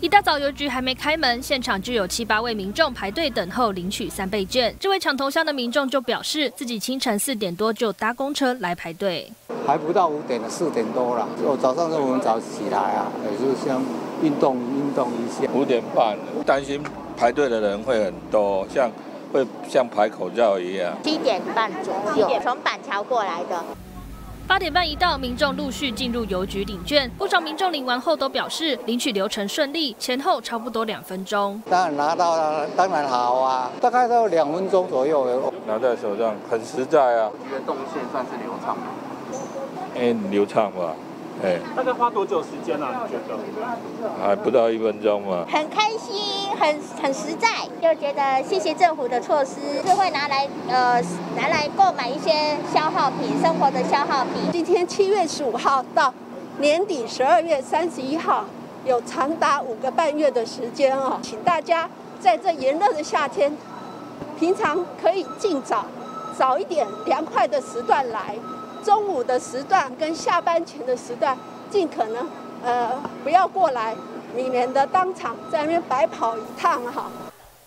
一大早邮局还没开门，现场就有七八位民众排队等候领取三倍券。这位抢头香的民众就表示，自己清晨四点多就搭公车来排队，还不到五点了，四点多了。我早上我们早起来啊，也是想运动运动一下。五点半，担心排队的人会很多，像会像排口罩一样。七点半左右，从板桥过来的。八点半一到，民众陆续进入邮局领券。不少民众领完后都表示，领取流程顺利，前后差不多两分钟。当然拿到了，当然好啊，大概都两分钟左右。拿在手上很实在啊。局的动线算是流畅吗？哎，流畅吧。哎，大概花多久时间啊？你觉得？还不到一分钟嘛。很开心，很很实在，就觉得谢谢政府的措施，是会拿来呃拿来购买一些消耗品，生活的消耗品。今天七月十五号到年底十二月三十一号，有长达五个半月的时间哦，请大家在这炎热的夏天，平常可以尽早早一点凉快的时段来。中午的时段跟下班前的时段，尽可能呃不要过来，免免得当场在那边白跑一趟哈。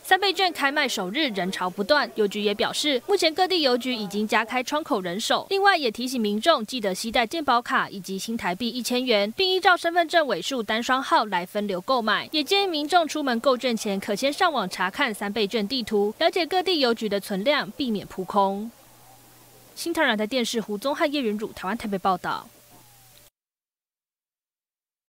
三倍券开卖首日人潮不断，邮局也表示，目前各地邮局已经加开窗口人手，另外也提醒民众记得携带健保卡以及新台币一千元，并依照身份证尾数单双号来分流购买。也建议民众出门购券前，可先上网查看三倍券地图，了解各地邮局的存量，避免扑空。新唐人台电视胡宗汉、叶云汝台湾台北报道。